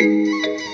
Música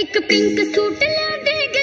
एक pink suit ला देगा